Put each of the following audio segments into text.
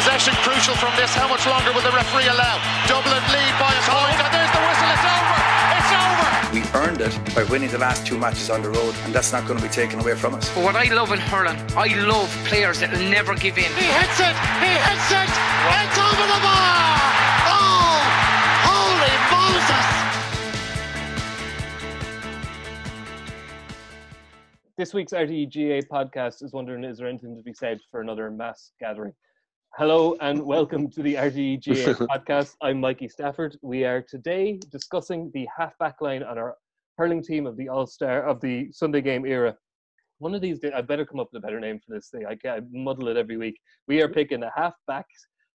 Possession crucial from this. How much longer will the referee allow? Dublin lead by a point, and oh. there's the whistle. It's over. It's over. We earned it by winning the last two matches on the road, and that's not going to be taken away from us. But what I love in hurling, I love players that will never give in. He hits it. He hits it. It's over the bar. Oh, holy Moses! This week's RTÉ GAA podcast is wondering is there anything to be said for another mass gathering? Hello and welcome to the RTÉ GAA podcast. I'm Mikey Stafford. We are today discussing the halfback line on our hurling team of the All Star of the Sunday game era. One of these days, I better come up with a better name for this thing. I, I muddle it every week. We are picking the halfback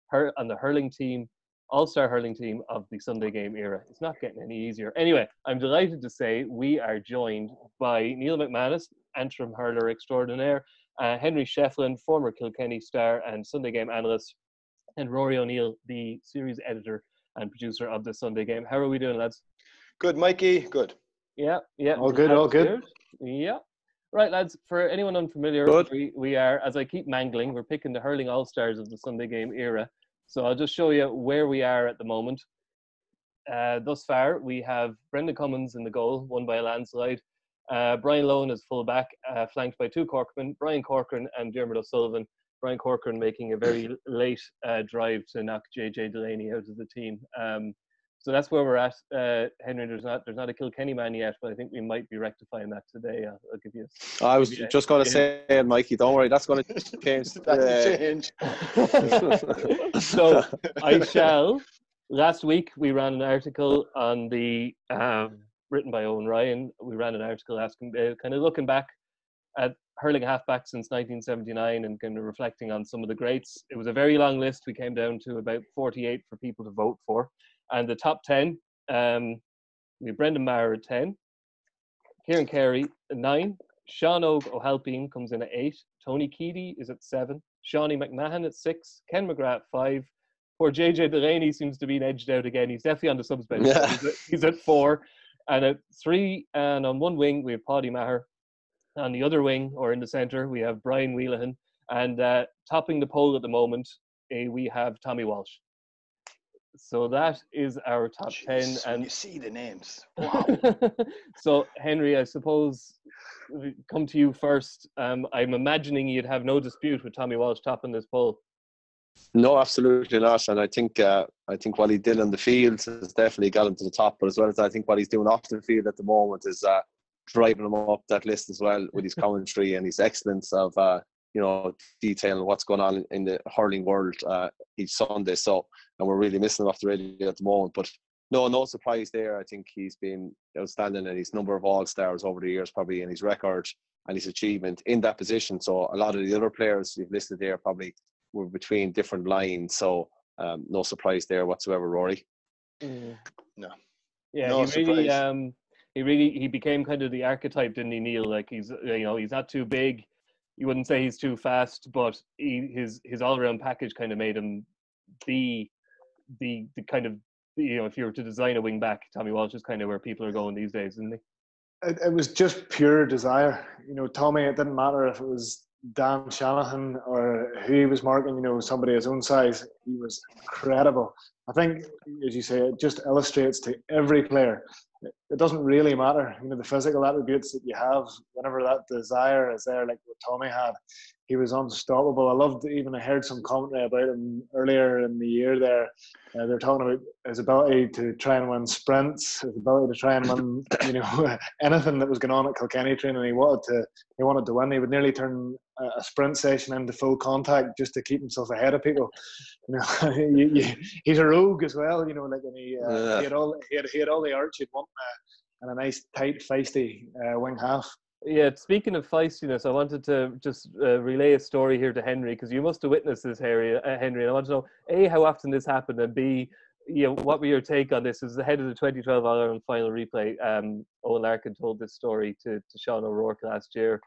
hur- on the hurling team, All Star hurling team of the Sunday game era. It's not getting any easier. Anyway, I'm delighted to say we are joined by Neil McManus, Antrim hurler extraordinaire, uh, Henry Shefflin, former Kilkenny star and Sunday game analyst, and Rory O'Neill, the series editor and producer of the Sunday game. How are we doing, lads? Good, Mikey. Good. Yeah, yeah. All good, all good. Yeah. Right, lads, for anyone unfamiliar, Good. we, we are, as I keep mangling, we're picking the hurling all stars of the Sunday game era. So I'll just show you where we are at the moment. Uh, thus far, we have Brendan Cummins in the goal, won by a landslide. Uh, Brian Lohan is fullback, uh, flanked by two Corkmen, Brian Corcoran and Dermot O'Sullivan. Brian Corcoran making a very late uh, drive to knock JJ Delaney out of the team. Um, so that's where we're at. Uh, Henry, there's not there's not a Kilkenny man yet, but I think we might be rectifying that today. I'll, I'll give you. I was Yeah. just going to say, Mikey, don't worry, that's going to change. Change. so I shall. Last week we ran an article on the um, written by Owen Ryan. We ran an article asking, uh, kind of looking back at hurling halfback since 1979 and kind of reflecting on some of the greats. It was a very long list. We came down to about 48 for people to vote for, and the top 10. Um, we have Brendan Maher at 10, Kieran Carey at 9, Sean Og Ó hAilpín comes in at 8, Tony Keady is at 7, Seánie McMahon at 6, Ken McGrath at 5. Poor JJ Delaney seems to be edged out again. He's definitely on the subs bench. Yeah. He's, at, he's at 4. And at 3, and on one wing, we have Paddy Maher. On the other wing, or in the centre, we have Brian Whelahan. And uh, topping the poll at the moment, eh, we have Tommy Walsh. So that is our top 10. Jeez, when And you see the names. Wow. so Henry, I suppose come to you first. Um, I'm imagining you'd have no dispute with Tommy Walsh topping this poll. No, absolutely not. And I think uh, I think what he did on the field has definitely got him to the top. But as well as I think what he's doing off the field at the moment is uh, driving him up that list as well with his commentary and his excellence of uh, you know detailing what's going on in the hurling world uh, each Sunday. So and we're really missing him off the radio at the moment. But no, no surprise there. I think he's been outstanding in his number of all stars over the years, probably in his record and his achievement in that position. So a lot of the other players you've listed there probably were between different lines. So um, no surprise there whatsoever, Rory. No. Yeah, No he really, um, he really, he became kind of the archetype, didn't he, Neil? Like he's, you know, he's not too big. You wouldn't say he's too fast, but he, his his all around package kind of made him the, the the kind of you know, if you were to design a wing back, Tommy Walsh is kind of where people are going these days, isn't he? it, it was just pure desire. You know, Tommy, it didn't matter if it was Dan Shanahan or who he was marking, you know, somebody his own size. He was incredible. I think, as you say, it just illustrates to every player. It, doesn't really matter, you know, the physical attributes that you have, whenever that desire is there, like what Tommy had, he was unstoppable. I loved even I heard some commentary about him earlier in the year there. Uh, they're talking about his ability to try and win sprints, his ability to try and win, you know, anything that was going on at Kilkenny training. He wanted to, he wanted to win. He would nearly turn a, a sprint session into full contact just to keep himself ahead of people. You know, you, you, he's a rogue as well. You know, like and he, uh, Yeah. he had all, he had, he had all the arch you'd want uh, and a nice tight, feisty uh, wing half. Yeah, speaking of feistiness, I wanted to just uh, relay a story here to Henry because you must have witnessed this, Harry, uh, Henry. And I want to know a how often this happened, and b you know what were your take on this? As the head of the 2012 All Ireland final replay, um, Eoin Larkin told this story to, to Sean O'Rourke last year.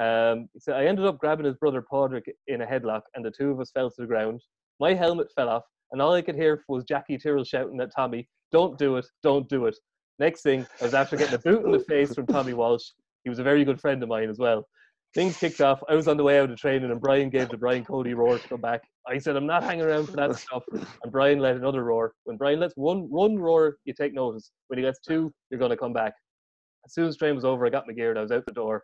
Um, said, I ended up grabbing his brother Padraig in a headlock, and the two of us fell to the ground. My helmet fell off, and all I could hear was Jackie Tyrrell shouting at Tommy, "Don't do it! Don't do it!" Next thing, I was after getting a boot in the face from Tommy Walsh. He was a very good friend of mine as well. things kicked off. I was on the way out of training, and Brian gave the Brian Cody roar to come back. I said, I'm not hanging around for that stuff. And Brian let another roar. When Brian lets one one roar, you take notice. When he lets two, you're going to come back. As soon as the train was over, I got my gear and I was out the door.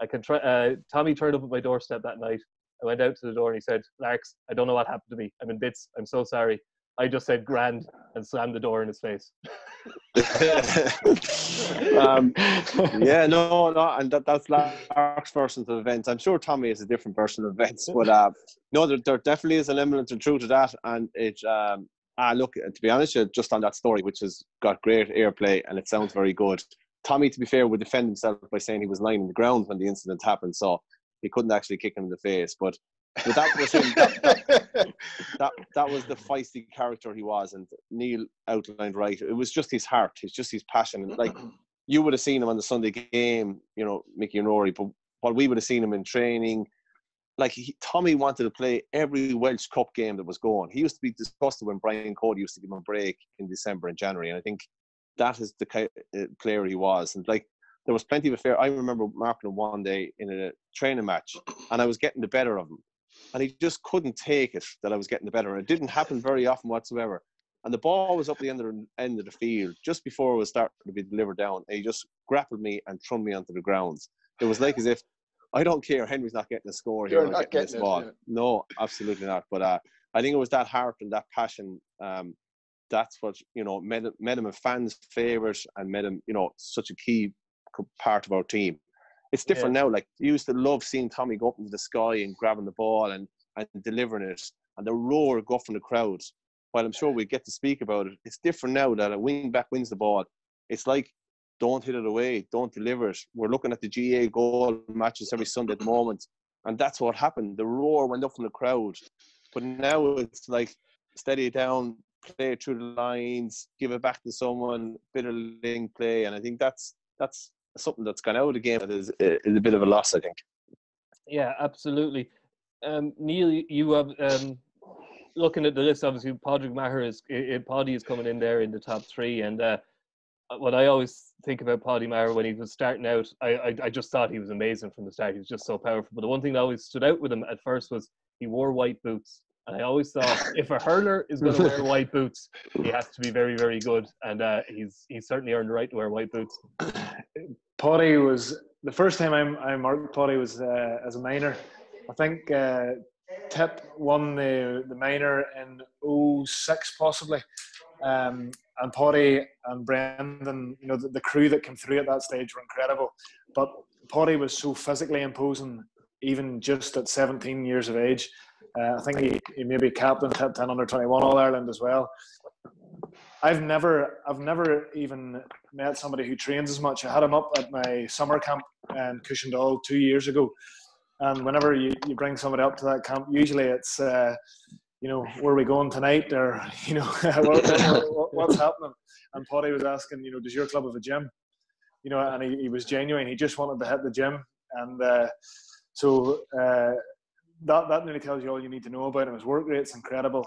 I can try. Uh, Tommy turned up at my doorstep that night. I went out to the door and he said, "Larks, I don't know what happened to me. I'm in bits. I'm so sorry." I just said "grand" and slammed the door in his face. um, yeah, no, no, and that, that's Lark's version of events. I'm sure Tommy is a different version of events, but uh, no, there, there definitely is an element of truth to that. And it, um, ah, look, to be honest, just on that story, which has got great airplay and it sounds very good. Tommy, to be fair, would defend himself by saying he was lying on the ground when the incident happened, so he couldn't actually kick him in the face. But, but that was him. That, that, that, that, was the feisty character he was, and Neil outlined right. It was just his heart. It's just his passion. And like you would have seen him on the Sunday game, you know, Mickey and Rory. But what we would have seen him in training, like he, Tommy wanted to play every Walsh Cup game that was going. He used to be disgusted when Brian Cody used to give him a break in December and January. And I think that is the kind of uh, player he was. And like there was plenty of affair. I remember marking him one day in a training match, and I was getting the better of him, and he just couldn't take it that I was getting the better. And it didn't happen very often whatsoever. And the ball was up the end of the end of the field just before it was starting to be delivered down. And he just grappled me and threw me onto the ground. It was like as if I don't care. Henry's not getting a score You're here. not getting, this ball. Yeah. No, absolutely not. But uh, I think it was that heart and that passion um, that's what you know made, made him a fan's favorite and made him you know such a key part of our team. It's different yeah. now. Like you used to love seeing Tommy go up into the sky and grabbing the ball and, and delivering it, and the roar go from the crowd. While I'm sure we get to speak about it, it's different now that a wing back wins the ball. It's like don't hit it away, don't deliver it. We're looking at the GAA Gold matches every Sunday at the moment, and that's what happened. The roar went up from the crowd, but now it's like steady down, play through the lines, give it back to someone, bit of link play, and I think that's that's something that's gone out of the game that is, is a bit of a loss. I think. Yeah, absolutely. Um, Neil, you have um, looking at the list. Obviously, Padraig Maher is Paddy is coming in there in the top three, and uh, what I always think about Paddy Maher when he was starting out, I, I, I just thought he was amazing from the start. He was just so powerful. But the one thing that always stood out with him at first was he wore white boots. And I always thought if a hurler is going to wear white boots, he has to be very, very good. And uh, he's he's certainly earned the right to wear white boots. Potty was the first time I, I marked Potty was uh, as a minor. I think uh, Tip won the the minor in 06 possibly. Um, and Potty and Brendan, you know, the, the, crew that came through at that stage were incredible. But Potty was so physically imposing, even just at 17 years of age. Uh, I think he, he maybe captain 10 under 21 All Ireland as well. I've never, I've never even met somebody who trains as much. I had him up at my summer camp in Cushendall two years ago, and whenever you, you bring somebody up to that camp, usually it's, uh, you know, where are we going tonight, or you know, what, what, what's happening? And Potty was asking, you know, does your club have a gym? You know, and he, he was genuine. He just wanted to hit the gym, and uh, so uh, that that nearly tells you all you need to know about him. His work rate's incredible.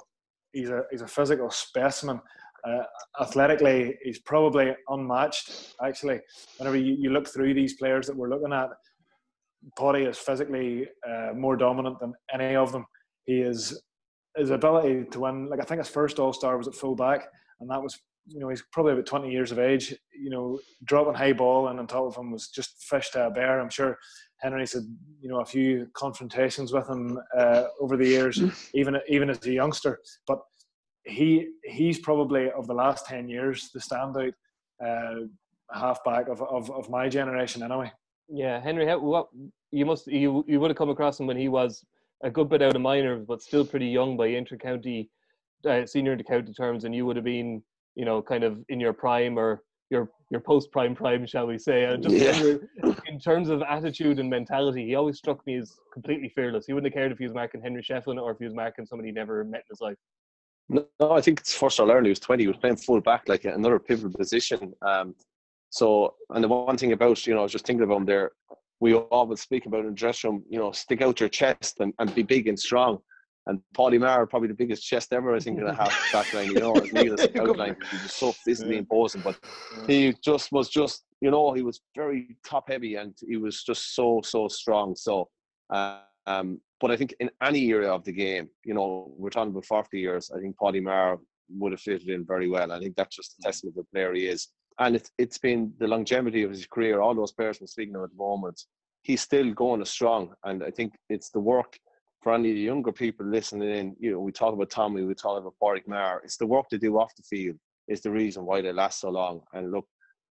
He's a he's a physical specimen. Uh, athletically, he's probably unmatched. Actually, whenever you, you look through these players that we're looking at, Potty is physically uh, more dominant than any of them. He is his ability to win. Like I think his first All Star was at full back, and that was you know he's probably about 20 years of age. You know, dropping high ball and on top of him was just fish to a bear. I'm sure Henry said, you know, a few confrontations with him uh, over the years, mm. even even as a youngster. But he he's probably of the last ten years the standout uh, halfback of, of of my generation, anyway. Yeah, Henry, what you must you you would have come across him when he was a good bit out of minors, but still pretty young by inter-county, uh, senior inter-county terms, and you would have been, you know, kind of in your prime or your your post prime prime, shall we say? Just yeah. in terms of attitude and mentality, he always struck me as completely fearless. He wouldn't have cared if he was marking Henry Shefflin or if he was marking somebody he never met in his life. No, I think it's first I learned he was 20. He was playing full back, like another pivotal position. Um, so, and the one thing about, you know, I was just thinking about him there, we always speak about in the dressing room, you know, stick out your chest and, and be big and strong. And Paddy Maher, probably the biggest chest ever, I think, in a half back line. You know, as Neil outlined, he was so physically imposing, but he just was just you know, he was very top heavy and he was just so so strong. So, um, but I think in any area of the game, you know, we're talking about 40 years. I think Paddy Maher would have fitted in very well. I think that's just a testament to the player he is. And it's it's been the longevity of his career. All those players we're speaking of at the moment, he's still going as strong. And I think it's the work for any of the younger people listening in. You know, we talk about Tommy, we talk about Padraig Maher. It's the work they do off the field is the reason why they last so long. And look,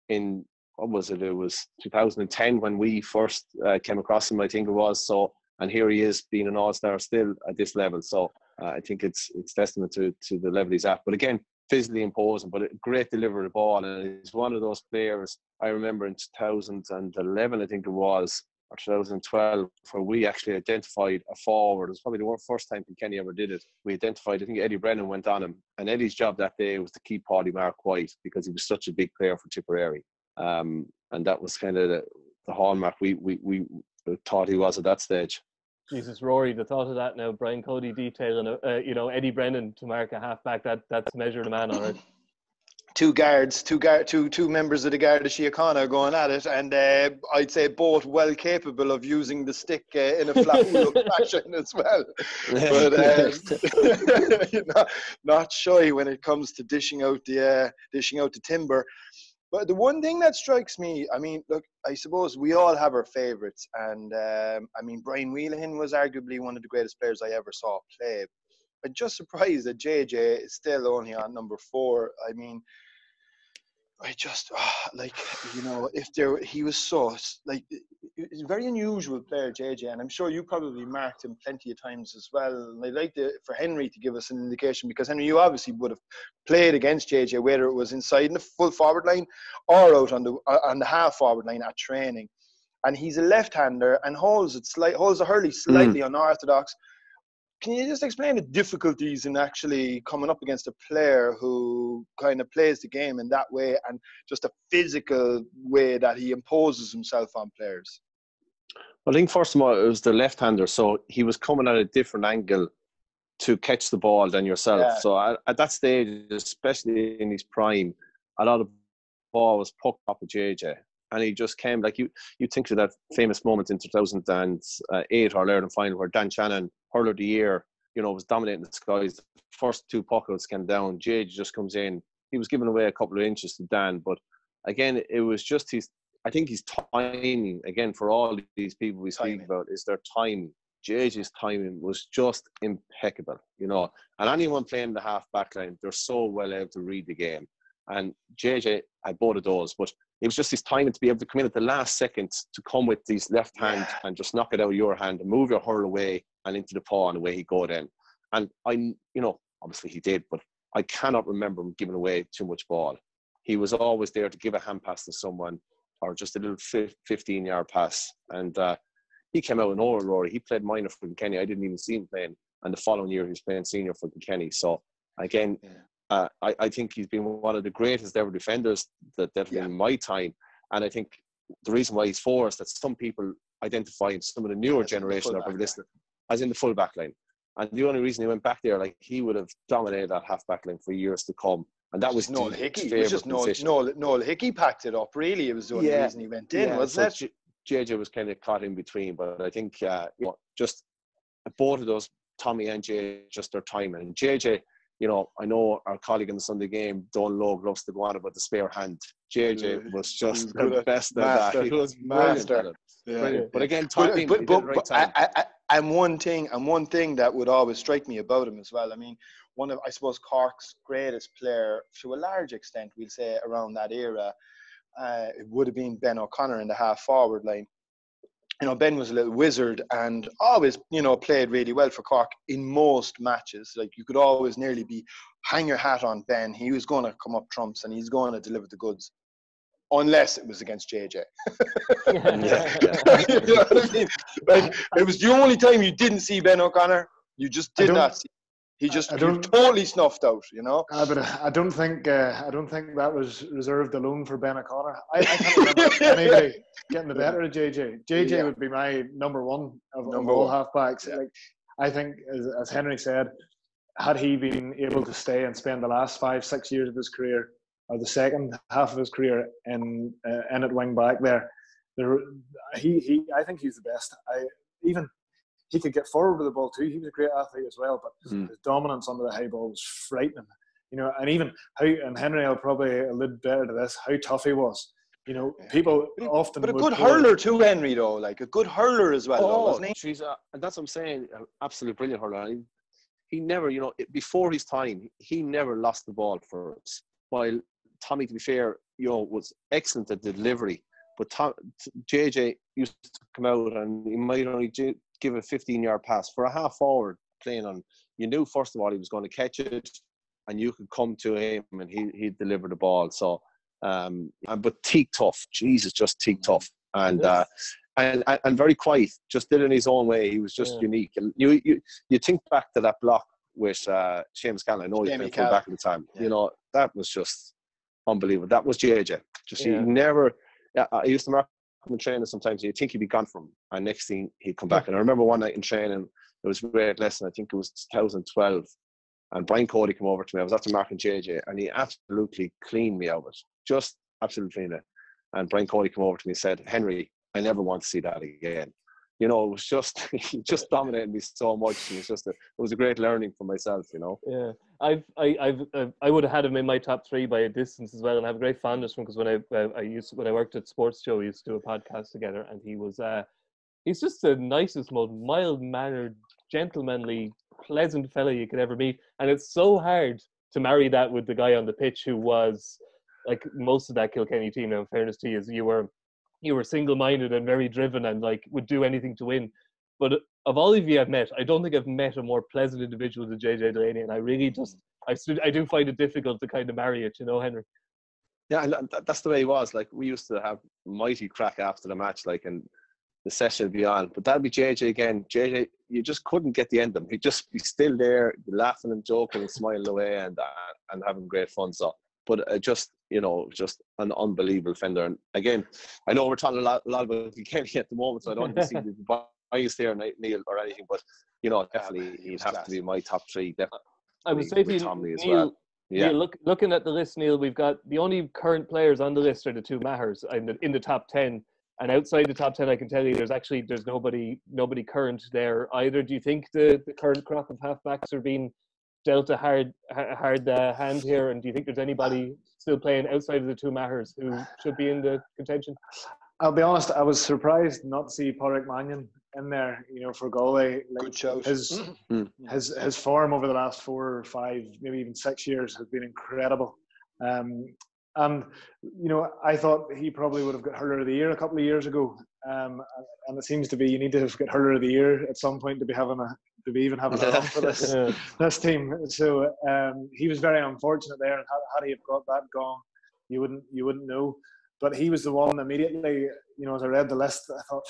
in what was it? It was 2010 when we first uh, came across him, I think it was. So, and here he is being an all-star still at this level. So, uh, I think it's it's testament to to the level he's at. But again, physically imposing, but a great delivery of the ball, and he's one of those players. I remember in 2011, I think it was, or 2012, where we actually identified a forward. It was probably the first time Kenny ever did it. We identified, I think Eddie Brennan went on him, and Eddie's job that day was to keep Paddy Mark White because he was such a big player for Tipperary. Um, and that was kind of the, the hallmark we, we, we thought he was at that stage. Jesus, Rory, the thought of that now, Brian Cody detailing, uh, you know, Eddie Brennan to mark a halfback, that, that's measure the man on it. Two guards, two guard, two two members of the Garda Síochána going at it, and uh, I'd say both well capable of using the stick uh, in a flat fashion as well. But um, not, not shy when it comes to dishing out the uh, dishing out the timber. But the one thing that strikes me, I mean, look, I suppose we all have our favourites, and um, I mean, Brian Whelan was arguably one of the greatest players I ever saw play. I'm just surprised that JJ is still only on number four. I mean, I just oh, like you know if there he was so like he's a very unusual player JJ and I'm sure you probably marked him plenty of times as well and I'd like to, for Henry to give us an indication because Henry you obviously would have played against JJ whether it was inside in the full forward line or out on the uh, on the half forward line at training and he's a left-hander and holds it slight holds the hurley slightly mm. unorthodox can you just explain the difficulties in actually coming up against a player who kind of plays the game in that way and just a physical way that he imposes himself on players? Well, I think first of all, it was the left hander, so he was coming at a different angle to catch the ball than yourself. Yeah. So at, at, that stage, especially in his prime, a lot of ball was poked up at JJ. And he just came like you. You think of that famous moment in 2008 uh, or Ireland final where Dan Shanahan hurler of the year, you know, was dominating the skies. The first two pockets came down. Jade just comes in. He was giving away a couple of inches to Dan, but again, it was just his. I think his timing again for all these people we speak about is their timing. JJ's timing was just impeccable, you know. And anyone playing the half back line, they're so well able to read the game. And JJ had both of those, but it was just his timing to be able to come in at the last second to come with these left hand yeah. and just knock it out of your hand and move your hurl away and into the paw and away he go then. And I, you know, obviously he did, but I cannot remember him giving away too much ball. He was always there to give a hand pass to someone or just a little 15 yard pass. And uh, he came out in all Rory. He played minor for Kenny. I didn't even see him playing. And the following year, he was playing senior for Kenny. So, again, yeah. Uh, I, I think he's been one of the greatest ever defenders that definitely yeah. in my time. And I think the reason why he's for us that some people identify him, some of the newer generation of listening, as in the full back line. And the only reason he went back there, like he would have dominated that half back line for years to come. And that was Noel Hickey. It was just Noel, Noel, Noel Hickey packed it up. Really, it was the only yeah. reason he went in, yeah. wasn't so it? JJ was kind of caught in between, but I think uh, you know, just both of those, Tommy and JJ, just their timing. And JJ, you know, I know our colleague in the Sunday game, Donal Óg, loves to go on about the spare hand. JJ was just the best at that. He was master. Yeah. But again, but, but, but, but I, I, and one thing, and one thing that would always strike me about him as well. I mean, one of I suppose Cork's greatest player, to a large extent, we'll say around that era, uh, it would have been Ben O'Connor in the half forward line. You know, Ben was a little wizard and always, you know, played really well for Cork in most matches. Like you could always nearly be hang your hat on Ben. He was going to come up trumps and he's going to deliver the goods unless it was against JJ. you know what I mean? Like, it was the only time you didn't see Ben O'Connor. You just did not see. He just totally snuffed out, you know. Uh, but I don't think uh, I don't think that was reserved alone for Ben O'Connor. I, I can't remember anybody getting the better of JJ. JJ yeah. would be my number one of, number of all halfbacks. Yeah. Like I think, as, as Henry said, had he been able to stay and spend the last five six years of his career or the second half of his career in uh, in at wing back there. There, he, he, I think he's the best. I even he could get forward with the ball too. He was a great athlete as well, but Mm. his dominance under the high ball was frightening. You know, and even how and Henry will probably allude better to this. How tough he was. You know, people But often But a good go- hurler too, Henry. Though, like a good hurler as well, though, Oh, wasn't he? she's uh, and that's what I'm saying. uh, Absolutely brilliant hurler. He, he never, you know, before his time, he never lost the ball for us. While Tommy, to be fair, you know, was excellent at the delivery. But Tom, JJ used to come out and he might only ju- give a 15 yard pass for a half forward playing on. You knew first of all he was going to catch it, and you could come to him and he he'd deliver the ball. So, um, and, but teak tough, Jesus, just teak tough, and uh, and and very quiet. Just did it in his own way. He was just Yeah. unique. And you you you think back to that block with uh, James Callan. I know he Jamie played full back at the time. Yeah. You know that was just unbelievable. That was JJ. Just Yeah. he never. Yeah, I used to mark him in training sometimes. You think he'd be gone from, and next thing he'd come back. And I remember one night in training, it was a great lesson. I think it was 2012, and Brian Cody came over to me. I was after marking JJ, and he absolutely cleaned me out of it. Just absolutely cleaned it. And Brian Cody came over to me and said, "Henry, I never want to see that again." You know, it was just he just dominated me so much. And was just a, it was a great learning for myself. You know. Yeah, I've I I've uh, I would have had him in my top three by a distance as well, and I have a great fondness for him because when I uh, I used when I worked at Sports Show, we used to do a podcast together, and he was uh he's just the nicest, most mild mannered, gentlemanly, pleasant fella you could ever meet, and it's so hard to marry that with the guy on the pitch who was like most of that Kilkenny team. Now, in fairness to you, is you were you were single minded and very driven and like would do anything to win. But of all of you I've met, I don't think I've met a more pleasant individual than JJ Delaney, and I really just I I do find it difficult to kind of marry it, you know, Henry. Yeah, that's the way he was. Like we used to have mighty crack after the match, like and the session would be on. But that'd be JJ again. JJ, you just couldn't get the end of him. He'd just be still there, laughing and joking and smiling away and uh, and having great fun. So, but uh, just you know, just an unbelievable fender. And again, I know we're talking a lot, a lot about Kenny at the moment, so I don't see the bias there, Neil, or anything. But you know, definitely he'd have to be my top three. Definitely, I would say to with you, Tomley as Neil, well. Yeah. Neil, look, looking at the list, Neil, we've got the only current players on the list are the two Mahers in the in the top ten, and outside the top ten, I can tell you there's actually there's nobody nobody current there either. Do you think the, the current crop of halfbacks are being dealt a hard ha- hard uh, hand here, and do you think there's anybody still playing outside of the two Mahers who should be in the contention? I'll be honest. I was surprised not to see Pádraig Mannion in there. You know, for Galway, like Good shout. his Mm. his his form over the last four or five, maybe even six years has been incredible. Um, and you know, I thought he probably would have got hurler of the year a couple of years ago. Um, and it seems to be you need to have got hurler of the year at some point to be having a to be even have a run for this Yeah. this team. So um, he was very unfortunate there, and had, had he have got that gone, you wouldn't you wouldn't know. But he was the one immediately. You know, as I read the list, I thought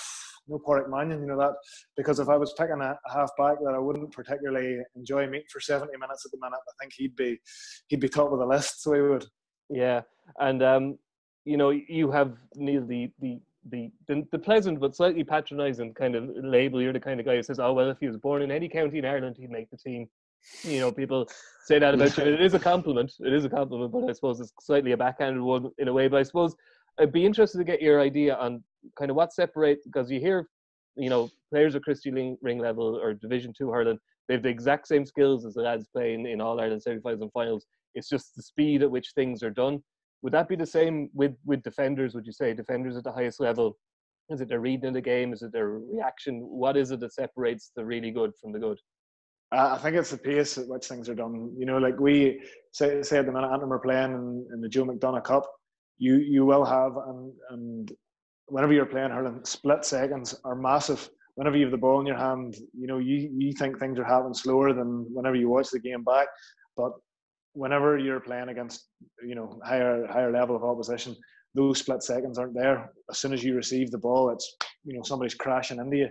no Pádraig Mannion. You know that because if I was picking a, a half back that I wouldn't particularly enjoy meeting for seventy minutes at the minute, I think he'd be he'd be top of the list. So he would. Yeah, and um, you know, you have Neil the the the the, the pleasant but slightly patronising kind of label. You're the kind of guy who says, "Oh well, if he was born in any county in Ireland, he'd make the team." You know, people say that about you. It is a compliment. It is a compliment, but I suppose it's slightly a backhanded one in a way. But I suppose I'd be interested to get your idea on kind of what separates because you hear, you know, players at Christy Ring, ring level or Division Two hurling, they have the exact same skills as the lads playing in All Ireland semi-finals and finals. It's just the speed at which things are done. Would that be the same with with defenders? Would you say defenders at the highest level? Is it their reading of the game? Is it their reaction? What is it that separates the really good from the good? I I think it's the pace at which things are done. You know, like we say, say at the minute Antrim are playing in, in the Joe McDonagh Cup, you you will have and and whenever you're playing hurling, split seconds are massive. Whenever you have the ball in your hand, you know you you think things are happening slower than whenever you watch the game back. But whenever you're playing against you know higher higher level of opposition, those split seconds aren't there. As soon as you receive the ball, it's you know somebody's crashing into you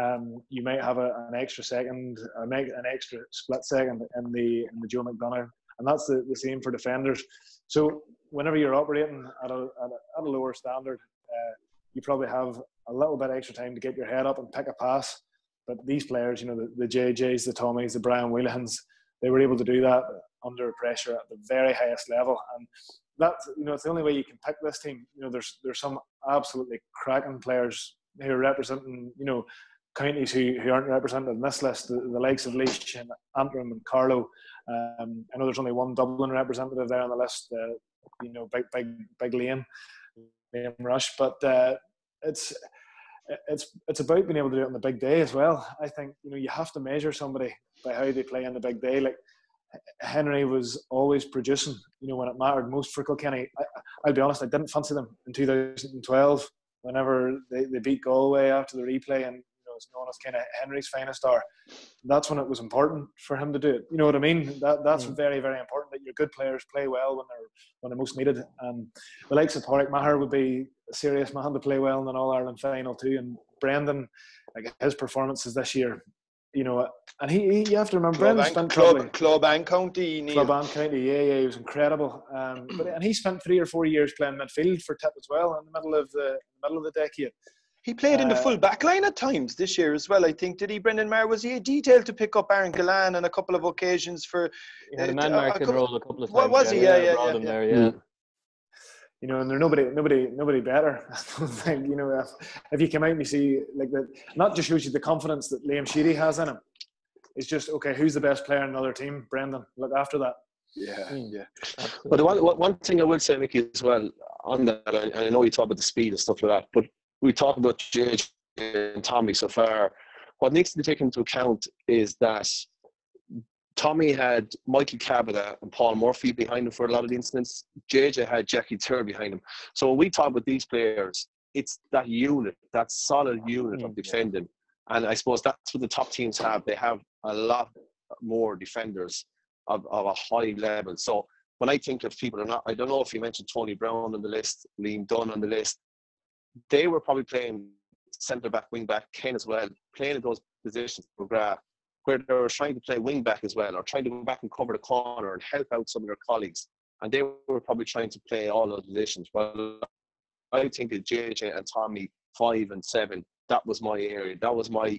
um, you might have a, an extra second, make an extra split second in the in the Joe McDonagh, and that's the, the same for defenders. So whenever you're operating at a, at a, at a lower standard, uh, you probably have a little bit extra time to get your head up and pick a pass. But these players, you know, the, the JJs, the Tommies, the Brian Whelahans, they were able to do that under pressure at the very highest level. And that's you know it's the only way you can pick this team. You know, there's there's some absolutely cracking players who are representing you know counties who, who aren't represented in this list. The, the likes of Laois and Antrim and Carlow. Um, I know there's only one Dublin representative there on the list. Uh, you know, big big big Liam, Liam Rushe, but uh, it's it's it's about being able to do it on the big day as well. I think you know you have to measure somebody by how they play on the big day. Like Henry was always producing, you know, when it mattered most for Kilkenny. I, will be honest, I didn't fancy them in 2012 whenever they, they beat Galway after the replay and you know, was known as kind of Henry's finest hour. That's when it was important for him to do it. You know what I mean? That that's mm. very very important that your good players play well when they're when they're most needed. And the likes of Tariq Maher would be a serious man to play well in an All Ireland final too. And Brendan, like his performances this year you know, and he, he you have to remember club Brendan and, spent club, probably, club and county. Neil. Club and county, yeah, yeah, he was incredible. Um, but and he spent three or four years playing midfield for Tip as well in the middle of the middle of the decade. He played in the uh, full back line at times this year as well. I think did he, Brendan Maher? Was he detailed to pick up Aaron Gillane on a couple of occasions for? He had a man uh, marking role a couple of times. What was he? Yeah, yeah, yeah. yeah, There, yeah. You know, and there's nobody, nobody, nobody better. I don't think, you know, if, if you come out and you see like that, not just shows you the confidence that Liam Sheedy has in him, it's just okay. Who's the best player in another team? Brendan. Look after that. Yeah, hmm. yeah. But one one thing I will say, Mickey, as well on that, and I know you talk about the speed and stuff like that, but we talk about JJ and Tommy so far. What needs to be taken into account is that Tommy had Michael Kavanagh and Paul Murphy behind him for a lot of the incidents. JJ had Jackie Tyrrell behind him. So when we talk about these players, it's that unit, that solid unit of hmm. defending and I suppose that's what the top teams have. They have a lot more defenders of, of a high level. So when I think of people, and I don't know if you mentioned Tony Browne on the list, Liam Dunne on the list. They were probably playing centre back, wing back, Ken as well, playing in those positions for Graf, where they were trying to play wing back as well, or trying to go back and cover the corner and help out some of their colleagues. And they were probably trying to play all those positions. Well, I think that JJ and Tommy, five and seven, that was my area. That was my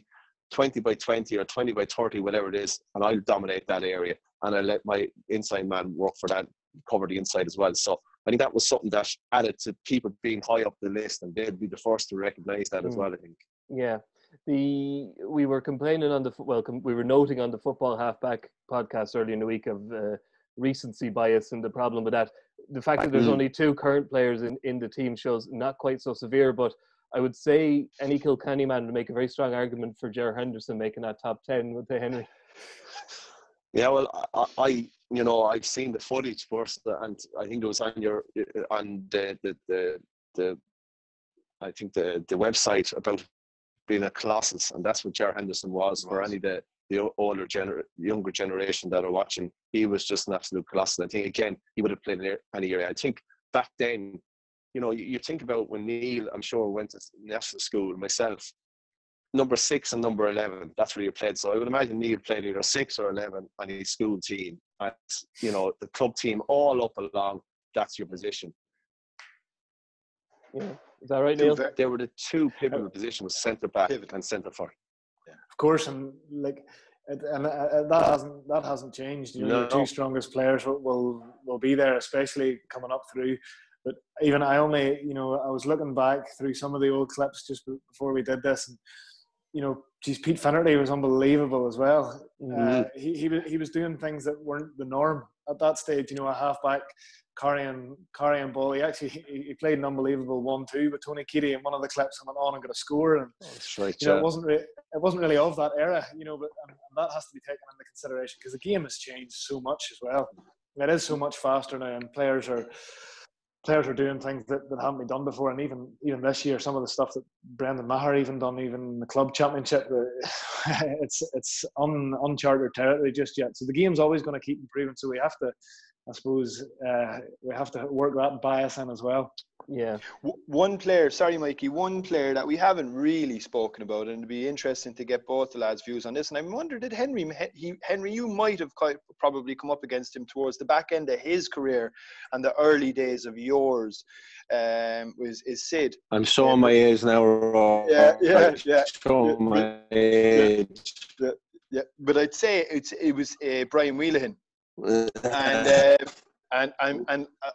20 by 20 or 20 by 30, whatever it is, and I'll dominate that area. And I let my inside man work for that, cover the inside as well. So I think that was something that added to people being high up the list, and they'd be the first to recognise that mm. as hmm. well. I think. Yeah, the we were complaining on the well, we were noting on the football halfback podcast earlier in the week of uh, recency bias and the problem with that. The fact that there's mm. only two current players in, in the team shows not quite so severe, but I would say any Kilkenny man would make a very strong argument for Ger Henderson making that top ten with the Henry. Yeah, well, I, I, you know I've seen the footage first, and I think it was on your on the the the, the I think the the website about being a colossus, and that's what Ger Henderson was for any the the older gener- younger generation that are watching. He was just an absolute colossus. I think again he would have played in any area. I think back then you know, you, you think about when Neil, I'm sure, went to national school, myself, number six and number 11, that's where you played. So I would imagine Neil played either six or 11 on his school team. And, you know, the club team all up along, that's your position. Yeah. Is that right, Neil? They were the two pivotal positions was centre back Pivot. and centre forward. Yeah. Of course, and like, and uh, that hasn't that hasn't changed. You know, no, your two strongest players will, will will be there, especially coming up through but even I only, you know, I was looking back through some of the old clips just before we did this, and you know, geez, Pete Finnerty was unbelievable as well. Mm-hmm. Uh, he, he he was doing things that weren't the norm at that stage. You know, a halfback carrying carrying ball. He actually he, he played an unbelievable one-two with Tony Keady in one of the clips and went on and got a score. And oh, right, you know, it wasn't really, it wasn't really of that era. You know, but and, and that has to be taken into consideration because the game has changed so much as well. It is so much faster now, and players are players are doing things that, that haven't been done before. And even even this year, some of the stuff that Brendan Maher even done, even the club championship, it's it's un, uncharted territory just yet. So the game's always going to keep improving. So we have to, I suppose, uh, we have to work that bias in as well. Yeah. One player, sorry, Mikey, one player that we haven't really spoken about, and it'd be interesting to get both the lads' views on this. And I wonder, did Henry, he, Henry, you might have quite probably come up against him towards the back end of his career and the early days of yours. Um, was is Sid? I'm showing um, my age now. Rob. Yeah, yeah, yeah. Showing yeah, my age. Yeah, yeah, but I'd say it's it was uh, Brian Whelahan. And uh, and I'm and uh,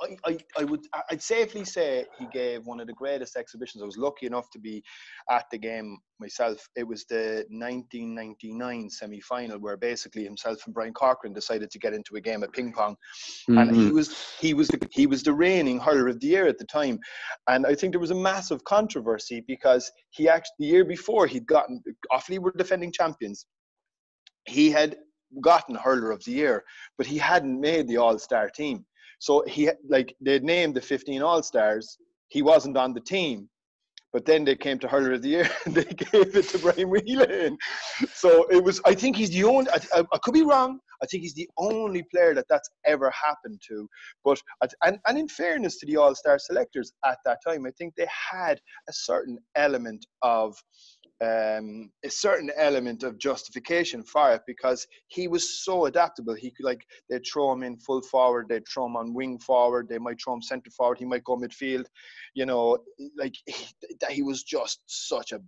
I, I, I would I'd safely say he gave one of the greatest exhibitions. I was lucky enough to be at the game myself. It was the 1999 semi-final where basically himself and Brian Corcoran decided to get into a game of ping pong, mm-hmm. and he was he was the, he was the reigning hurler of the year at the time, and I think there was a massive controversy because he actually the year before he'd gotten Offaly were defending champions. He had gotten hurler of the year, but he hadn't made the All Star team. So he like they'd named the 15 All Stars. He wasn't on the team, but then they came to hurler of the year and they gave it to Brian Whelan. So it was. I think he's the only. I, I, I, could be wrong. I think he's the only player that that's ever happened to. But and and in fairness to the All Star selectors at that time, I think they had a certain element of um, a certain element of justification for it because he was so adaptable. He could like they'd throw him in full forward, they'd throw him on wing forward, they might throw him centre forward, he might go midfield. You know, like he, he was just such a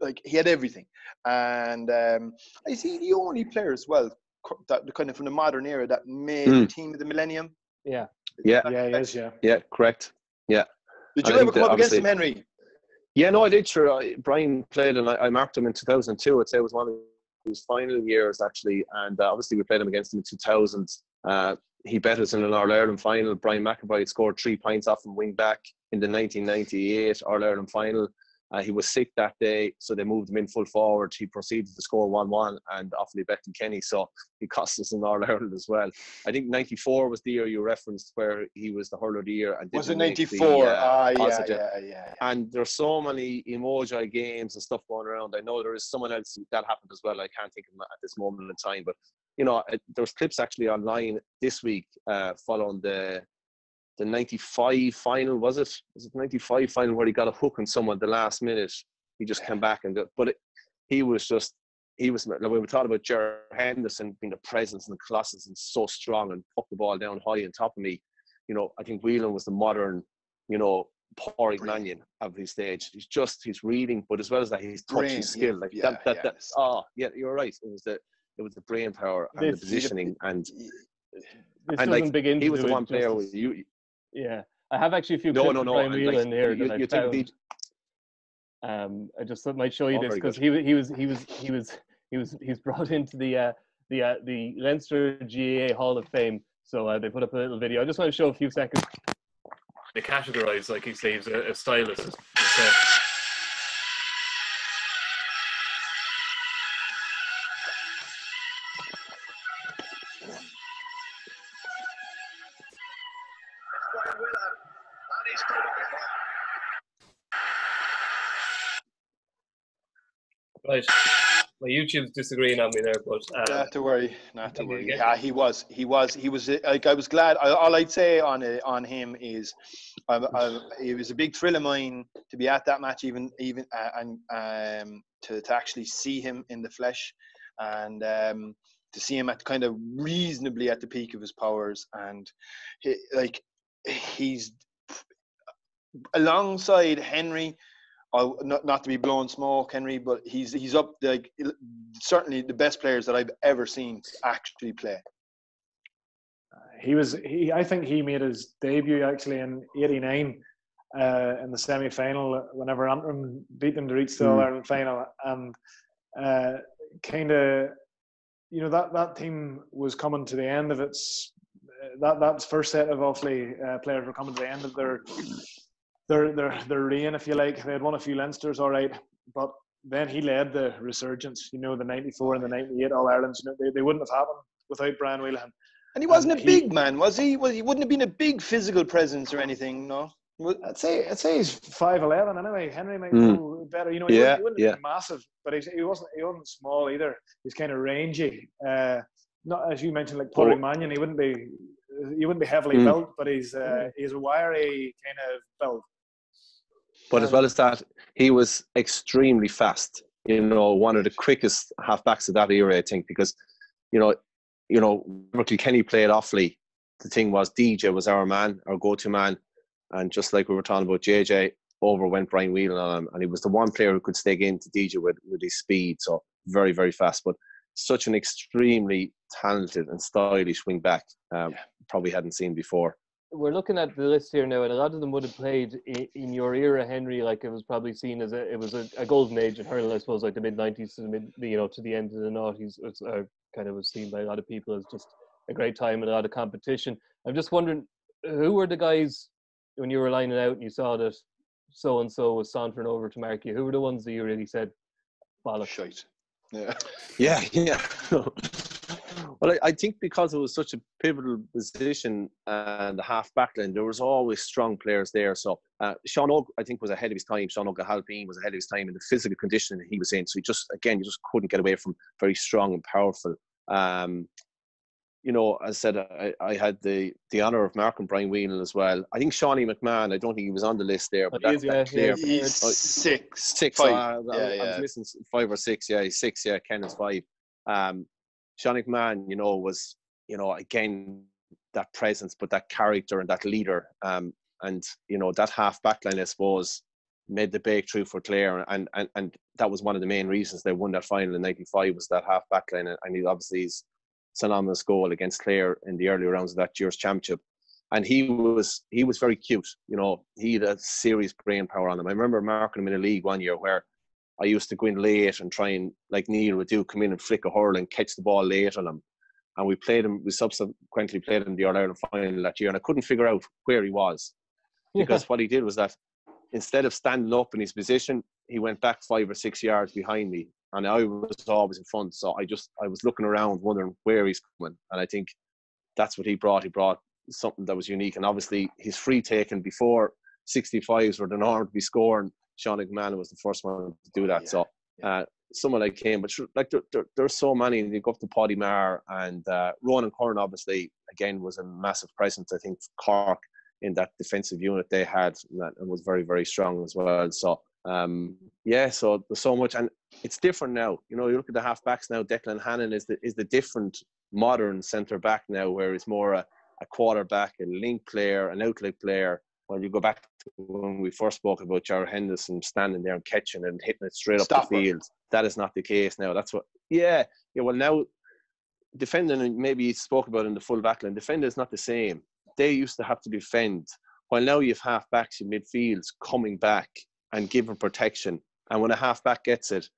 like he had everything, and um, is he the only player as well that kind of from the modern era that made mm. the team of the millennium? Yeah, yeah, yeah, he is. Yeah, yeah, correct. Yeah. Did you I ever come up against him, Henry? Yeah, no, I did. Sure, Brian played, and I, I, marked him in 2002. I'd say it was one of his final years actually, and uh, obviously we played him against him in 2000. Uh, he bet us in an All Ireland final. Brian McAvoy scored three points off from wing back in the 1998 All Ireland final. Uh, he was sick that day, so they moved him in full forward. He proceeded to score 1 1 and Offaly Kenny, so he cost us in All Ireland as well. I think 94 was the year you referenced where he was the hurler of the year. And was it 94? Uh, ah, yeah, yeah, yeah. And there's so many emoji games and stuff going around. I know there is someone else that happened as well. I can't think of at this moment in time, but you know, there's clips actually online this week uh, following the the 95 final was it? Was it 95 final where he got a hook on someone the last minute? He just came back and but it, he was just he was like when we talking about Jared Henderson being the presence and the colossus and so strong and put the ball down high on top of me you know I think Whelan was the modern you know Padraig Mannion of his stage. He's just his reading but as well as that his touching skill like yeah, that that, that oh yeah you're right. It was the it was the brain power and this, the positioning and and like he was the one player with you yeah, I have actually a few. No, no, no. Brian Whelan like, here you, that you I found. Um, I just might show you oh, this because he he was he was he was he was he's brought into the uh, the uh, the Leinster GAA Hall of Fame. So uh, they put up a little video. I just want to show a few seconds. They categorize like he says a, a stylist. Right. My YouTube's disagreeing on me there, but uh, not to worry, not to worry. Yeah, he was, he was, he was. Like I was glad. All I'd say on it, on him is, I, I, it was a big thrill of mine to be at that match, even even uh, and um, to to actually see him in the flesh, and um, to see him at kind of reasonably at the peak of his powers, and he, like he's alongside Henry I, not, not to be blowing smoke, Henry, but he's he's up like certainly the best players that I've ever seen actually play. he was he. I think he made his debut actually in '89 uh, in the semi final. Whenever Antrim beat them to reach the mm. All Ireland final, and uh, kind of you know that that team was coming to the end of its that that first set of Offaly uh, players were coming to the end of their their their their reign, if you like. They had won a few Leinsters, all right, but then he led the resurgence. You know, the '94 and the '98 All Irelands. You know, they, they wouldn't have happened without Brian Whelan. And he wasn't and a he, big man, was he? Well, he wouldn't have been a big physical presence or anything, no. I'd say I'd say he's five eleven anyway. Henry might mm. know better. You know, he yeah, wouldn't, he wouldn't yeah. massive, but he wasn't he wasn't small either. He's kind of rangy. Uh, not as you mentioned, like Paul oh. Mannion. He wouldn't be he wouldn't be heavily mm. built, but he's uh, he's a wiry kind of build. But as well as that, he was extremely fast. You know, one of the quickest halfbacks of that era, I think, because you know, you know, Kenny played Offaly. The thing was, DJ was our man, our go-to man, and just like we were talking about JJ, over went Brian Whelan on him, and he was the one player who could stay into DJ with with his speed. So very, very fast, but such an extremely talented and stylish wing back. Um, yeah. Probably hadn't seen before. We're looking at the list here now, and a lot of them would have played in, in your era, Henry. Like it was probably seen as a it was a, a golden age in hurling, I suppose, like the mid '90s to the mid, you know, to the end of the noughties. It's uh, kind of was seen by a lot of people as just a great time and a lot of competition. I'm just wondering, who were the guys when you were lining out and you saw that so and so was sauntering over to mark you? Who were the ones that you really said, "Bollocks"? Shite. Yeah. Yeah, yeah. well, I, I, think because it was such a pivotal position and the half backline, there was always strong players there. So uh, Sean Og, I think, was ahead of his time. Sean Ó hAilpín was ahead of his time in the physical conditioning he was in. So he just, again, you just couldn't get away from very strong and powerful. Um, you know, as I said, I, I had the the honour of marking Brian Whelehan as well. I think Seánie McMahon, I don't think he was on the list there, but that's that yeah, he's six. Six. Five. I, yeah, I, yeah. I was missing five or six. Yeah, he's six. Yeah, Ken is five. Um, Seánie McMahon, you know, was, you know, again, that presence, but that character and that leader. Um, and, you know, that half backline, I suppose, made the breakthrough for Clare. And, and, and that was one of the main reasons they won that final in 95 was that half back line. And he obviously is synonymous goal against Clare in the early rounds of that year's championship. And he was he was very cute. You know, he had a serious brain power on him. I remember marking him in a league one year where I used to go in late and try and like Neil would do, come in and flick a hurl and catch the ball late on him. And we played him. We subsequently played him in the All Ireland final that year, and I couldn't figure out where he was because yeah. what he did was that instead of standing up in his position, he went back five or six yards behind me, and I was always in front. So I just I was looking around, wondering where he's coming, and I think that's what he brought. He brought something that was unique, and obviously his free taking before 65s were the norm to be scoring. Sean McMahon was the first one to do that. Yeah. So uh, someone like him, but like there, there, there's so many. You go up to Paddy Maher and uh, Ronan Curran, obviously, again was a massive presence. I think Cork in that defensive unit they had and, was very very strong as well. So um, yeah, so there's so much, and it's different now. You know, you look at the halfbacks now. Declan Hannon is the is the different modern centre back now, where it's more a, a quarterback, a link player, an outlet player. When you go back to when we first spoke about Ger Henderson standing there and catching and hitting it straight Stop up the field, that is not the case now. That's what, yeah, yeah. Well, now defending, and maybe you spoke about in the full back line, defending is not the same. They used to have to defend, while now you have half backs in midfields coming back and giving protection. And when a halfback gets it,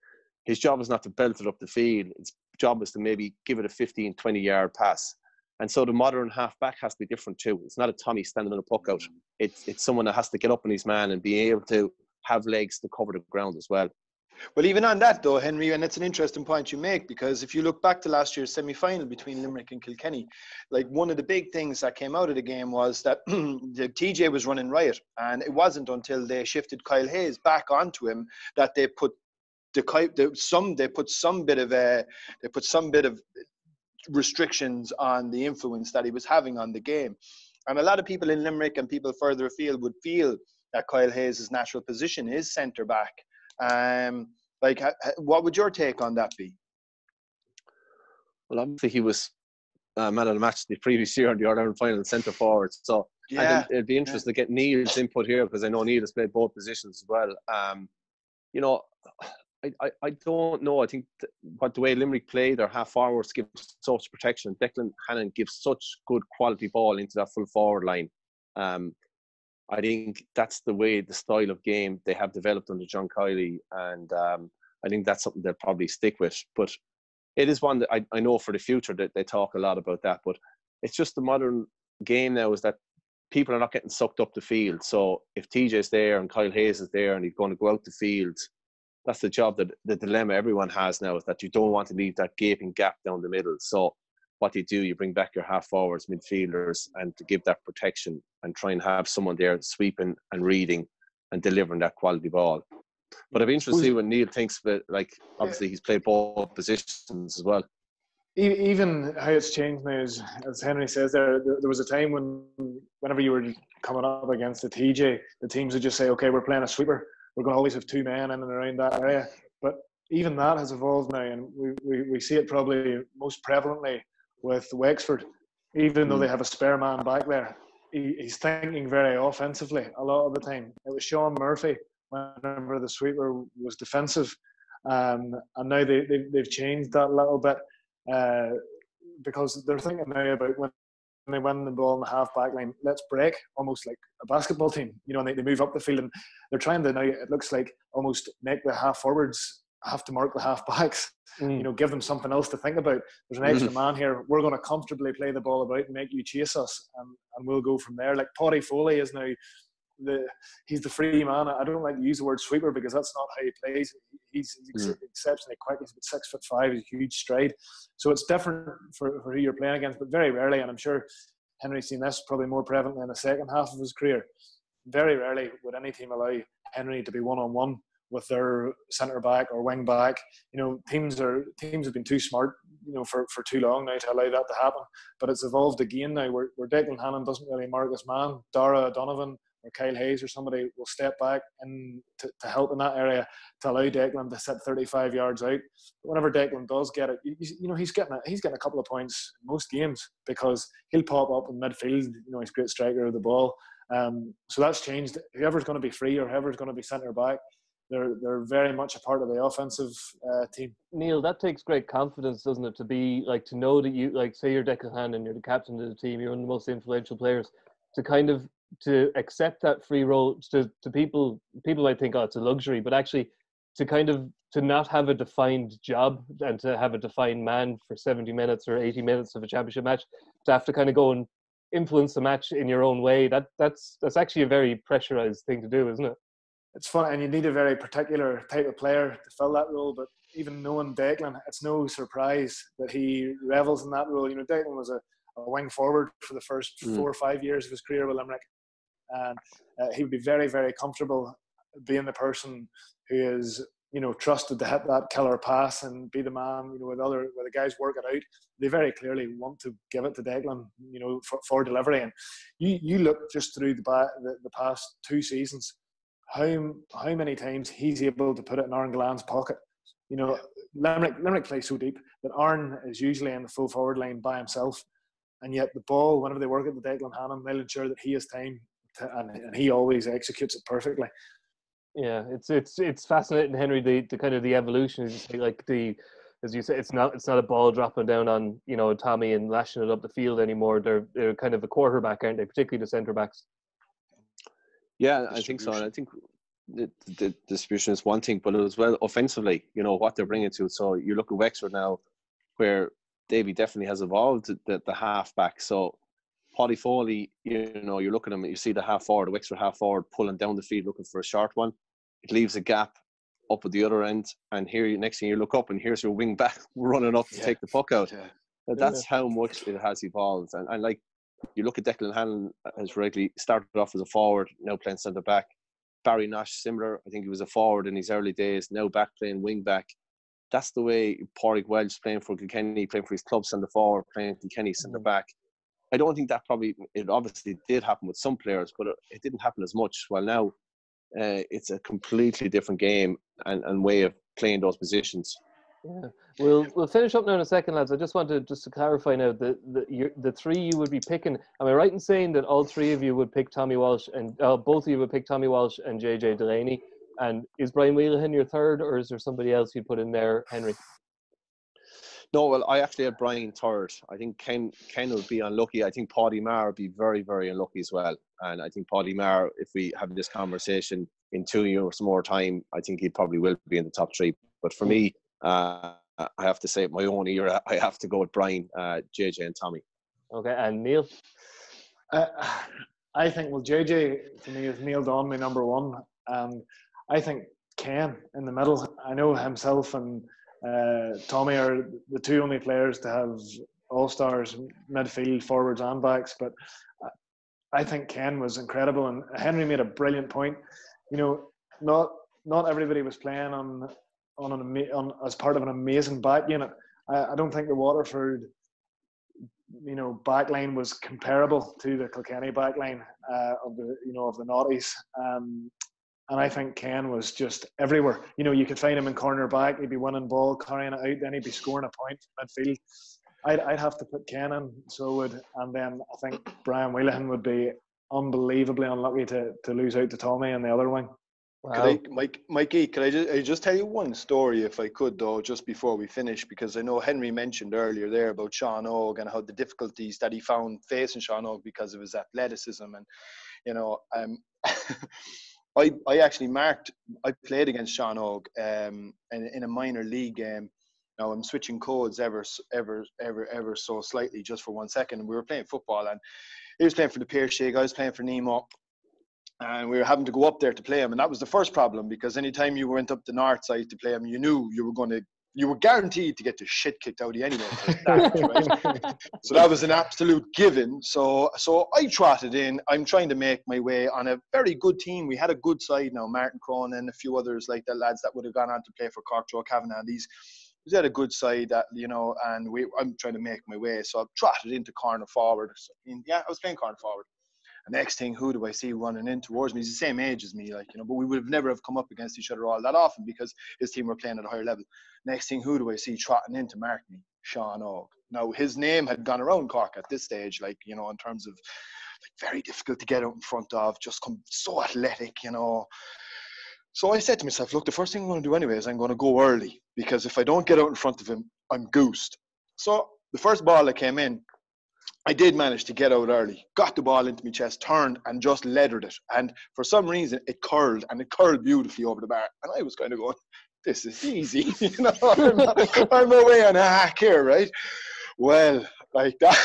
his job is not to belt it up the field. His job is to maybe give it a 15, 20 yard pass. And so the modern halfback has to be different too. It's not a Tommy standing on a puck out. Mm. It's, it's someone that has to get up on his man and be able to have legs to cover the ground as well. Well, even on that though, Henry, and it's an interesting point you make because if you look back to last year's semi-final between Limerick and Kilkenny, like one of the big things that came out of the game was that the TJ was running riot, and it wasn't until they shifted Kyle Hayes back onto him that they put the, the some they put some bit of a they put some bit of restrictions on the influence that he was having on the game. And a lot of people in Limerick and people further afield would feel that Kyle Hayes' natural position is centre back um, like, what would your take on that be? Well, obviously he was uh, man of the match the previous year in the Ireland final centre forward. So yeah, it'd, be interesting yeah. to get Neil's input here because I know Neil has played both positions as well. Um, you know, I, I, I don't know. I think what the way Limerick play, their half forwards give such protection. Declan Hannon gives such good quality ball into that full forward line. Um, I think that's the way the style of game they have developed under John Kiely, and um, I think that's something they'll probably stick with. But it is one that I, I know for the future that they talk a lot about that. But it's just the modern game now is that people are not getting sucked up the field. So if TJ's there and Kyle Hayes is there and he's going to go out the field, that's the job that the dilemma everyone has now is that you don't want to leave that gaping gap down the middle. So what you do, you bring back your half forwards, midfielders, and to give that protection and try and have someone there sweeping and reading and delivering that quality ball. But I'd be interested to see what Neil thinks of it. Like, obviously, he's played both positions as well. Even how it's changed now is, as Henry says, there, there was a time when, whenever you were coming up against the TJ, the teams would just say, okay, we're playing a sweeper. We're going to always have two men in and around that area. But even that has evolved now, and we, we, we see it probably most prevalently with Wexford, even though hmm. they have a spare man back there. He, he's thinking very offensively a lot of the time. It was Shaun Murphy whenever the sweeper was defensive, um, and now they, they, have changed that a little bit uh, because they're thinking now about when they win the ball in the half back line, let's break, almost like a basketball team. You know, and they, they move up the field and they're trying to now. It looks like almost make the half forwards have to mark the half backs. Mm. You know, give them something else to think about. There's an extra mm. man here. We're going to comfortably play the ball about and make you chase us, and, and we'll go from there. Like Paudie Foley is now the he's the free man. I don't like to use the word sweeper because that's not how he plays. He's, he's mm. exceptionally quick. He's about six foot five. He's a huge stride. So it's different for, for who you're playing against, but very rarely, and I'm sure Henry's seen this probably more prevalent in the second half of his career. Very rarely would any team allow Henry to be one on one with their centre back or wing back. You know, teams are teams have been too smart, you know, for, for too long now to allow that to happen. But it's evolved again now where, where Declan Hannon doesn't really mark his man. Darragh O'Donovan or Kyle Hayes or somebody will step back and to, to help in that area to allow Declan to sit 35 yards out. But whenever Declan does get it, you, you know he's getting a, he's getting a couple of points most games because he'll pop up in midfield. You know he's a great striker of the ball. Um, so that's changed. Whoever's going to be free or whoever's going to be centre back, they're they're very much a part of the offensive uh, team. Neil, that takes great confidence, doesn't it? To be like to know that you like say you're Declan and you're the captain of the team, you're one of the most influential players. To kind of to accept that free role to, to people people might think oh it's a luxury but actually to kind of to not have a defined job and to have a defined man for 70 minutes or 80 minutes of a championship match to have to kind of go and influence the match in your own way that that's that's actually a very pressurized thing to do isn't it? It's fun and you need a very particular type of player to fill that role but even knowing Declan it's no surprise that he revels in that role. You know Declan was a, a wing forward for the first mm. four or five years of his career with Limerick and uh, he would be very, very comfortable being the person who is you know trusted to hit that killer pass and be the man you know with other with the guys work it out. They very clearly want to give it to Declan you know for, for delivery. And you you look just through the, the, the past two seasons how how many times he's able to put it in Aaron Gillane's pocket. You know Limerick, Limerick plays so deep that Aaron is usually in the full forward line by himself. And yet the ball whenever they work at the Declan Hannon they'll ensure that he has time and, and he always executes it perfectly. Yeah, it's it's it's fascinating, Henry. The, the kind of the evolution is like the as you say, it's not it's not a ball dropping down on you know Tommy and lashing it up the field anymore. They're they're kind of a quarterback, aren't they? Particularly the centre backs. Yeah, I think so, and I think the, the distribution is one thing, but as well offensively, you know what they're bringing to it. So you look at Wexford now, where Davy definitely has evolved the, the half back. So Paudie Foley, you know, you look at him, you see the half forward, the Wexford half forward pulling down the field looking for a short one. It leaves a gap up at the other end, and here next thing you look up and here's your wing back running up to yeah. take the puck out. Yeah. That's yeah. how much it has evolved. And, and like you look at Declan Hannon has rightly started off as a forward, now playing centre back. Barry Nash, similar. I think he was a forward in his early days, now back playing wing back. That's the way Pádraig Walsh playing for Kilkenny, playing for his club centre forward, playing Kilkenny centre mm. back. I don't think that probably it obviously did happen with some players, but it didn't happen as much. Well, now uh, it's a completely different game and, and way of playing those positions. Yeah, we'll we'll finish up now in a second, lads. I just wanted just to clarify now the the the three you would be picking. Am I right in saying that all three of you would pick Tommy Walsh and uh, both of you would pick Tommy Walsh and JJ Delaney? And is Brian Whelehan your third, or is there somebody else you'd put in there, Henry? No, well, I actually had Brian third. I think Ken Ken would be unlucky. I think Paddy Maher would be very, very unlucky as well. And I think Paddy Maher, if we have this conversation in two years more time, I think he probably will be in the top three. But for me, uh, I have to say, my own era, I have to go with Brian, uh, JJ, and Tommy. Okay, and Neil. Uh, I think well, JJ to me is Neil Don, my number one, and I think Ken in the middle. I know himself and uh, Tommy are the two only players to have all stars midfield, forwards, and backs. But I think Ken was incredible, and Henry made a brilliant point. You know, not not everybody was playing on on an on as part of an amazing back unit. I, I don't think the Waterford you know backline was comparable to the Kilkenny backline uh, of the you know of the Naughties. Um, and I think Ken was just everywhere. You know, you could find him in corner back, he'd be winning ball, carrying it out, then he'd be scoring a point midfield. I'd, I'd have to put Ken in, so would, and then I think Brian Whelehan would be unbelievably unlucky to, to lose out to Tommy in the other wing. Could I, Mike, Mikey, could I just, I just tell you one story if I could, though, just before we finish? Because I know Henry mentioned earlier there about Sean Og and how the difficulties that he found facing Sean Og because of his athleticism. And, you know, um, I, I actually marked, I played against Sean Og um, in, in a minor league game. Now I'm switching codes ever, ever, ever, ever so slightly just for one second. We were playing football and he was playing for the Piarsaigh, I was playing for Nemo and we were having to go up there to play him, and that was the first problem because anytime you went up the north side to play him, you knew you were going to, you were guaranteed to get the shit kicked out of you anyway. right? so that was an absolute given. So, so I trotted in. I'm trying to make my way on a very good team. We had a good side now, Martin Cronin, and a few others like the lads that would have gone on to play for Cork, Joe Kavanagh. These we had a good side that you know, and we I'm trying to make my way. So I trotted into corner forward. So, I mean, yeah, I was playing corner forward next thing, who do I see running in towards me? He's the same age as me, like you know, but we would have never have come up against each other all that often because his team were playing at a higher level. Next thing, who do I see trotting in to mark me? Sean Og. Now his name had gone around Cork at this stage, like you know, in terms of like very difficult to get out in front of, just come so athletic, you know. So I said to myself, look, the first thing I'm going to do anyway is I'm going to go early because if I don't get out in front of him, I'm goosed. So the first ball that came in, I did manage to get out early, got the ball into my chest, turned and just leathered it. And for some reason, it curled and it curled beautifully over the bar. And I was kind of going, this is easy. you know, I'm, I'm away on a hack here, right? Well, like that.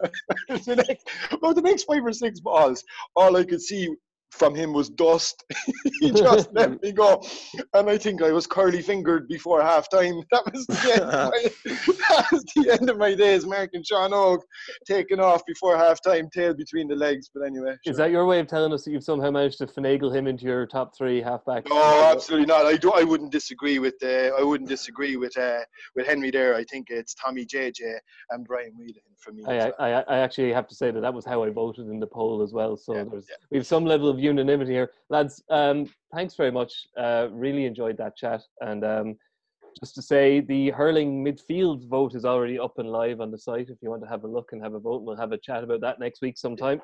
the next, well, the next five or six balls, all I could see from him was dust. he just let me go. And I think I was curly fingered before half time. That was the end of my, that was the end of my days marking Sean Og taking off before half time, tail between the legs. But anyway. Sure. Is that your way of telling us that you've somehow managed to finagle him into your top three halfbacks? No, absolutely not. I do I wouldn't disagree with uh, I wouldn't disagree with uh, with Henry there. I think it's Tommy JJ and Brian Whelehan for me. I, I, I, actually have to say that that was how I voted in the poll as well. So yeah, there's yeah. we have some level of unanimity here, lads. Um, thanks very much. Uh, really enjoyed that chat, and um, just to say, the hurling midfield vote is already up and live on the site. If you want to have a look and have a vote, we'll have a chat about that next week sometime.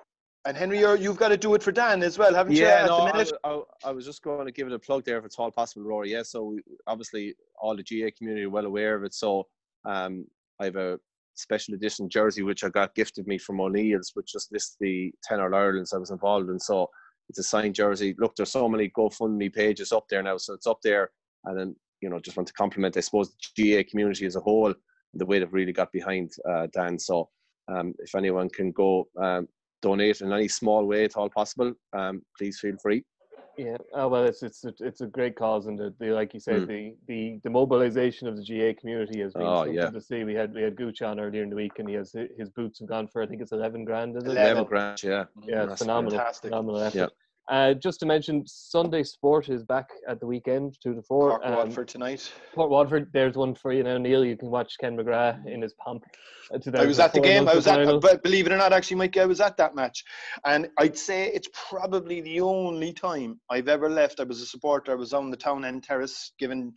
And Henry, you have got to do it for Dan as well, haven't yeah, you? Yeah, no, I, I, I, was just going to give it a plug there if it's all possible, Rory. Yeah, so we, obviously all the GA community are well aware of it. So um, I have a special edition jersey which I got gifted me from O'Neill's, which just lists the 10 All Irelands I was involved in. So it's a signed jersey. Look, there's so many GoFundMe pages up there now, so it's up there. And then, you know, just want to compliment, I suppose, the GA community as a whole, the way they've really got behind uh, Dan. So um, if anyone can go um, donate in any small way at all possible, um, please feel free. Yeah, oh, well, it's it's it's a great cause, and the, the like you said, mm. the, the the mobilization of the GA community has been oh, something yeah. to see. We had we had Gooch on earlier in the week, and he has his boots have gone for I think it's eleven grand. Is it? Eleven grand, yeah. Yeah, it's phenomenal, fantastic. phenomenal effort. Uh, just to mention, Sunday Sport is back at the weekend, two to four. Port um, Waterford tonight. Port Waterford. There's one for you now, Neil. You can watch Ken McGrath in his pomp. Uh, I was at the game. I was at, but believe it or not, actually, Mike, I was at that match, and I'd say it's probably the only time I've ever left. I was a supporter. I was on the town end terrace, giving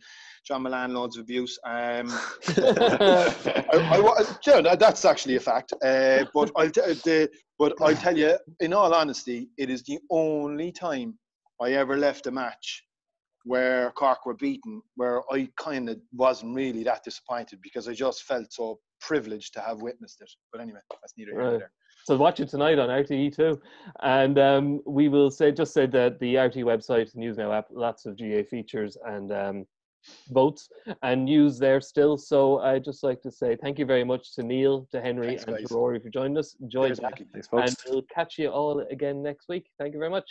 John Mullane loads of abuse. Um, I, I, you know, that's actually a fact. Uh, but I'll t- the, but I'll tell you, in all honesty, it is the only time I ever left a match where Cork were beaten, where I kind of wasn't really that disappointed because I just felt so privileged to have witnessed it. But anyway, that's neither here nor there. So watch it tonight on RTÉ too, and um, we will say just say that the RTÉ website, the News Now app, lots of GA features, and um, votes and news there still. So I'd just like to say thank you very much to Neil, to Henry, Thanks, and guys. to Rory for joining us. Enjoy that. Thanks, and we'll catch you all again next week. Thank you very much.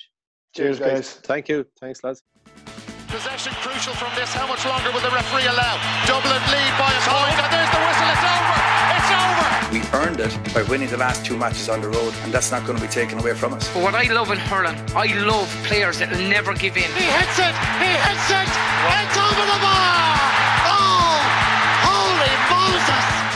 Cheers, Cheers guys. Thank you. Thanks, lads. Possession crucial from this. How much longer will the referee allow? Dublin lead by a point, and there's the whistle. It's over. We earned it by winning the last two matches on the road, and that's not going to be taken away from us. But what I love in hurling, I love players that will never give in. He hits it, he hits it, it's over the bar! Oh, holy Moses!